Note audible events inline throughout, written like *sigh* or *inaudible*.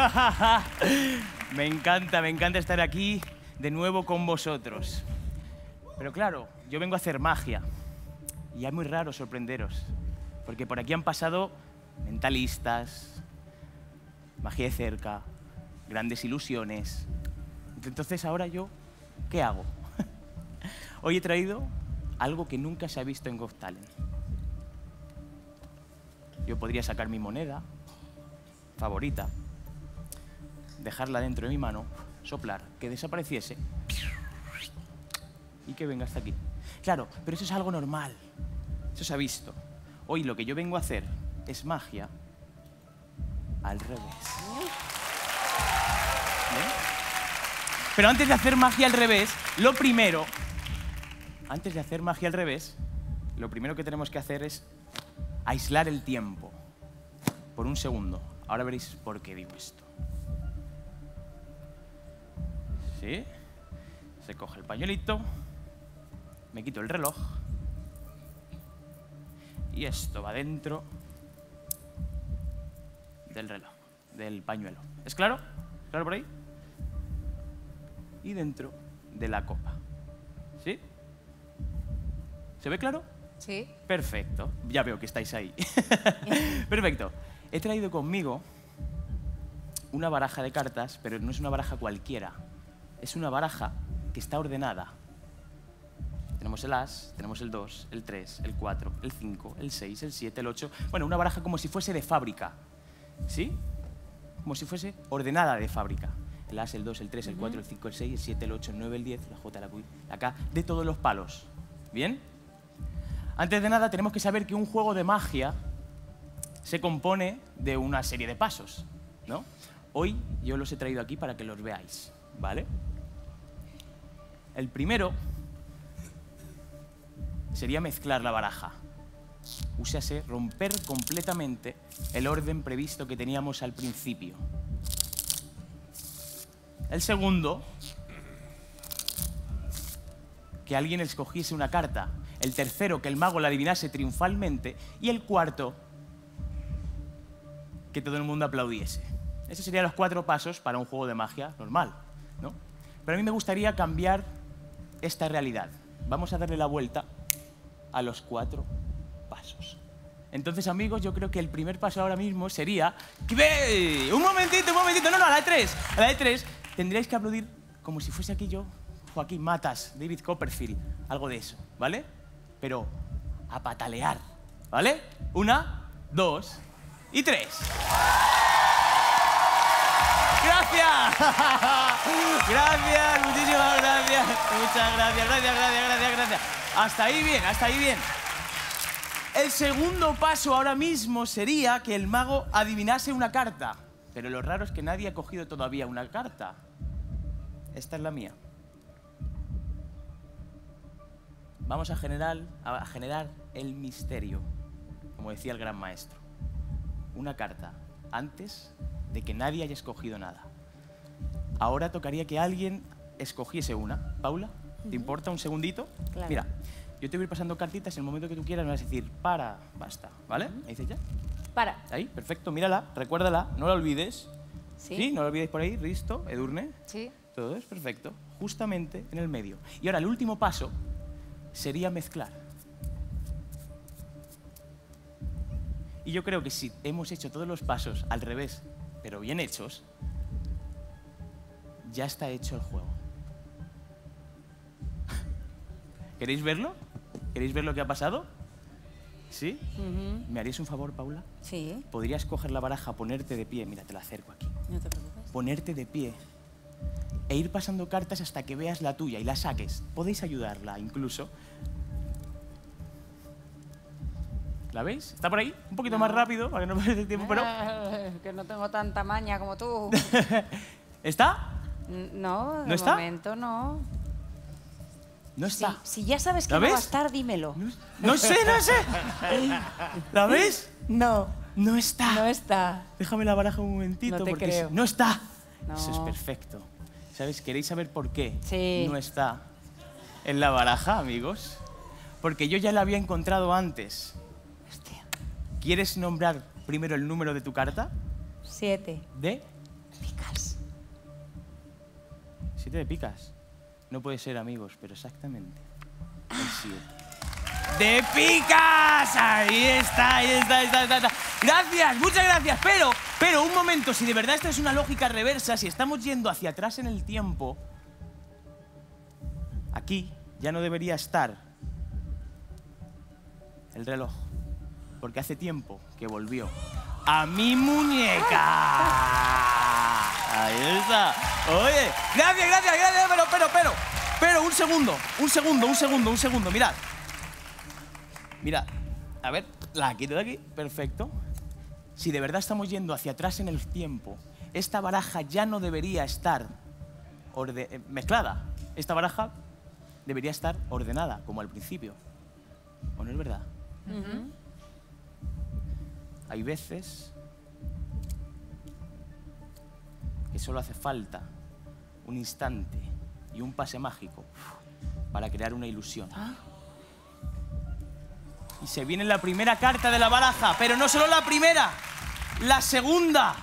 *laughs* me encanta, me encanta estar aquí de nuevo con vosotros. Pero claro, yo vengo a hacer magia. Y es muy raro sorprenderos. Porque por aquí han pasado mentalistas, magia de cerca, grandes ilusiones. Entonces ahora yo, ¿qué hago? *laughs* Hoy he traído algo que nunca se ha visto en Got Talent. Yo podría sacar mi moneda favorita, dejarla dentro de mi mano, soplar, que desapareciese y que venga hasta aquí. Claro, pero eso es algo normal. Eso se ha visto. Hoy lo que yo vengo a hacer es magia al revés. Pero antes de hacer magia al revés, lo primero, antes de hacer magia al revés, lo primero que tenemos que hacer es aislar el tiempo por un segundo. Ahora veréis por qué digo esto. ¿Sí? Se coge el pañuelito, me quito el reloj y esto va dentro del reloj, del pañuelo. ¿Es claro? ¿Claro por ahí? Y dentro de la copa. ¿Sí? ¿Se ve claro? Sí. Perfecto. Ya veo que estáis ahí. *laughs* Perfecto. He traído conmigo una baraja de cartas, pero no es una baraja cualquiera. Es una baraja que está ordenada. Tenemos el as, tenemos el 2, el 3, el 4, el 5, el 6, el 7, el 8. Bueno, una baraja como si fuese de fábrica. ¿Sí? Como si fuese ordenada de fábrica. El as, el 2, el 3, el 4, el 5, el 6, el 7, el 8, el 9, el 10, la J, la Q, la K, de todos los palos. ¿Bien? Antes de nada, tenemos que saber que un juego de magia se compone de una serie de pasos, ¿no? Hoy yo los he traído aquí para que los veáis, ¿vale? El primero sería mezclar la baraja. Úsase romper completamente el orden previsto que teníamos al principio. El segundo, que alguien escogiese una carta. El tercero, que el mago la adivinase triunfalmente. Y el cuarto, que todo el mundo aplaudiese. Esos serían los cuatro pasos para un juego de magia normal, ¿no? Pero a mí me gustaría cambiar esta realidad. Vamos a darle la vuelta a los cuatro pasos. Entonces, amigos, yo creo que el primer paso ahora mismo sería... Un momentito, un momentito. No, no, a la de tres. A la de tres tendríais que aplaudir como si fuese aquí yo, Joaquín Matas, David Copperfield, algo de eso, ¿vale? Pero a patalear, ¿vale? Una, dos y tres. ¡Gracias! *laughs* Gracias, muchísimas gracias. Muchas gracias, gracias, gracias, gracias, gracias. Hasta ahí bien, hasta ahí bien. El segundo paso ahora mismo sería que el mago adivinase una carta. Pero lo raro es que nadie ha cogido todavía una carta. Esta es la mía. Vamos a generar, a generar el misterio, como decía el gran maestro. Una carta antes de que nadie haya escogido nada. Ahora tocaría que alguien escogiese una. Paula, ¿te importa un segundito? Claro. Mira, yo te voy a ir pasando cartitas en el momento que tú quieras me vas a decir, para, basta, ¿vale? ¿Me dices ya? Para. Ahí, perfecto, mírala, recuérdala, no la olvides. Sí. no la olvidéis por ahí, Risto, Edurne. Sí. Todo es perfecto, justamente en el medio. Y ahora el último paso sería mezclar. Y yo creo que si hemos hecho todos los pasos al revés, pero bien hechos, ya está hecho el juego. ¿Queréis verlo? ¿Queréis ver lo que ha pasado? ¿Sí? ¿Me harías un favor, Paula? Sí. Podrías coger la baraja, ponerte de pie, mira, te la acerco aquí, No te preocupes. ponerte de pie e ir pasando cartas hasta que veas la tuya y la saques. Podéis ayudarla incluso. ¿La veis? ¿Está por ahí? Un poquito más rápido para que no *laughs* pierda tiempo, pero... Ah, que no tengo tanta maña como tú. *laughs* ¿Está? No, de ¿No está? momento no. No Si, está. si ya sabes que ¿La no va a estar, dímelo. No sé, no sé. *laughs* ¿La ves? No, No está. no está. Déjame la baraja un momentito. No te porque creo. si- No está. No. Eso es perfecto. ¿Sabes? ¿Queréis saber por qué Sí. no está en la baraja, amigos? Porque yo ya la había encontrado antes. Hostia. ¿Quieres nombrar primero el número de tu carta? Siete. De siete de picas. No puede ser amigos, pero exactamente. ¡De picas! Ahí está, ahí está, ahí está, ahí está. Gracias, muchas gracias. Pero, pero, un momento, si de verdad esta es una lógica reversa, si estamos yendo hacia atrás en el tiempo, aquí ya no debería estar el reloj. Porque hace tiempo que volvió a mi muñeca. *laughs* Ahí está. Oye, gracias, gracias, gracias, pero, pero, pero, pero, un segundo, un segundo, un segundo, un segundo, mirad. Mirad, a ver, la quito de aquí, perfecto. Si de verdad estamos yendo hacia atrás en el tiempo, esta baraja ya no debería estar orde- eh, mezclada. Esta baraja debería estar ordenada, como al principio. ¿O no es verdad? Hay veces solo hace falta un instante y un pase mágico para crear una ilusión. Y se viene la primera carta de la baraja, pero no solo la primera, la segunda,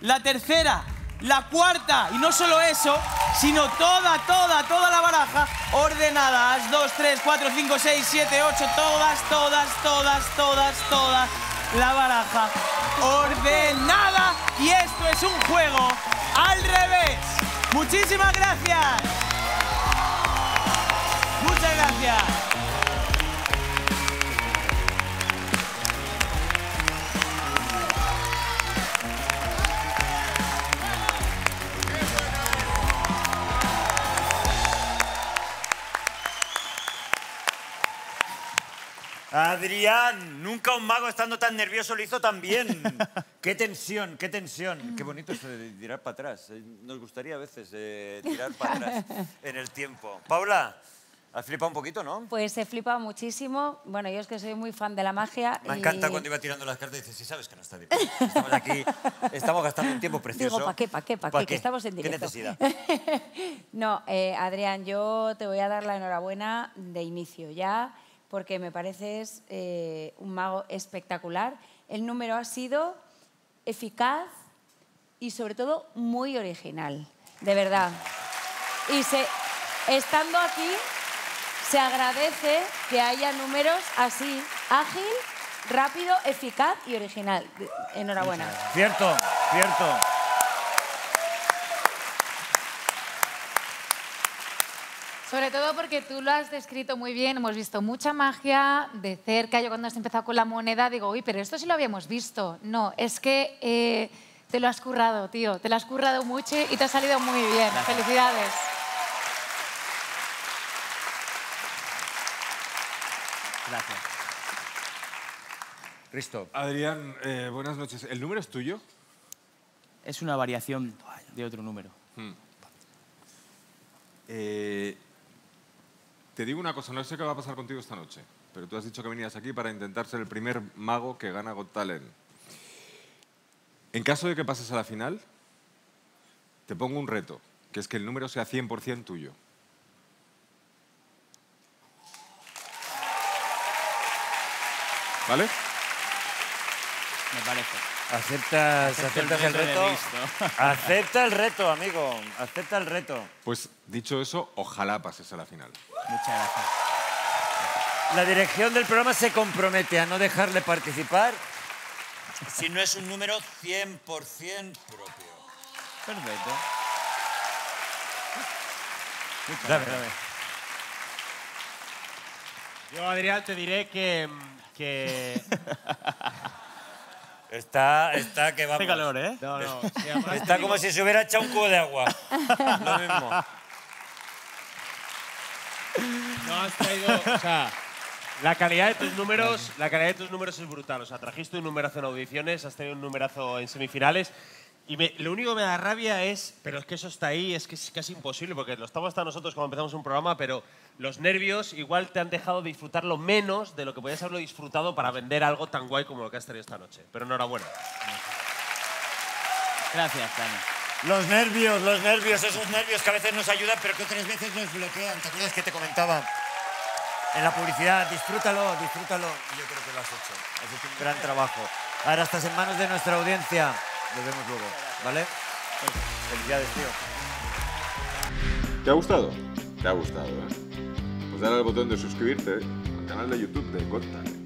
la tercera, la cuarta, y no solo eso, sino toda, toda, toda la baraja ordenadas. Dos, tres, cuatro, cinco, seis, siete, ocho, todas, todas, todas, todas, todas. La baraja ordenada. Y esto es un juego al revés. Muchísimas gracias. Muchas gracias. Adrián, nunca un mago estando tan nervioso lo hizo tan bien. *laughs* qué tensión, qué tensión. Qué bonito eso de tirar para atrás. Eh, Nos gustaría a veces eh, tirar para atrás *laughs* en el tiempo. Paula, has flipado un poquito, ¿no? Pues he flipado muchísimo. Bueno, yo es que soy muy fan de la magia. Me y- encanta cuando iba tirando las cartas y dices, sí sabes que no está bien. Estamos aquí, estamos gastando un tiempo precioso. Digo, ¿para qué, para qué, para ¿Pa qué? Que estamos en ¿Qué directo. necesidad? *laughs* no, eh, Adrián, yo te voy a dar la enhorabuena de inicio ya, porque me pareces eh, un mago espectacular. El número ha sido eficaz y sobre todo muy original, de verdad. Y se, estando aquí, se agradece que haya números así, ágil, rápido, eficaz y original. Enhorabuena. Cierto, cierto. Sobre todo porque tú lo has descrito muy bien, hemos visto mucha magia de cerca. Yo cuando has empezado con la moneda digo, uy, pero esto sí lo habíamos visto. No, es que eh, te lo has currado, tío, te lo has currado mucho y te ha salido muy bien. Felicidades. Gracias. Risto. Adrián, eh, buenas noches. ¿El número es tuyo? Es una variación de otro número. Eh, te digo una cosa, no sé qué va a pasar contigo esta noche, pero tú has dicho que venías aquí para intentar ser el primer mago que gana Got Talent. En caso de que pases a la final, te pongo un reto, que es que el número sea 100% tuyo. ¿Vale? Me parece. ¿Aceptas, aceptas el reto. *laughs* Acepta el reto, amigo. Acepta el reto. Pues dicho eso, ojalá pases a la final. Muchas gracias. La dirección del programa se compromete a no dejarle participar si no es un número 100% propio. Perfecto. Dame, gracias. Yo, Adrián, te diré que... que... *laughs* Está, está que vamos. Hace calor, ¿eh? No, no. Está como si se hubiera echado un cubo de agua. *laughs* Lo mismo. No has traído... O sea, la calidad de tus números, la calidad de tus números es brutal. O sea, trajiste un numerazo en audiciones, has tenido un numerazo en semifinales. Y me- lo único que me da rabia es, pero es que eso está ahí, es que es casi imposible, porque lo estamos hasta nosotros cuando empezamos un programa, pero los nervios igual te han dejado disfrutarlo menos de lo que podías haberlo disfrutado para vender algo tan guay como lo que has tenido esta noche. Pero enhorabuena. Gracias, Dani. Los nervios, los nervios, esos nervios que a veces nos ayudan, pero que otras veces nos bloquean. ¿Te acuerdas que te comentaba? En la publicidad, disfrútalo, disfrútalo. Y yo creo que lo has hecho. Has hecho un gran trabajo. Ahora estás en manos de nuestra audiencia. Nos vemos luego, ¿vale? Felicidades, tío. ¿Te ha gustado? Te ha gustado, ¿eh? Pues dale al botón de suscribirte al canal de YouTube de Got.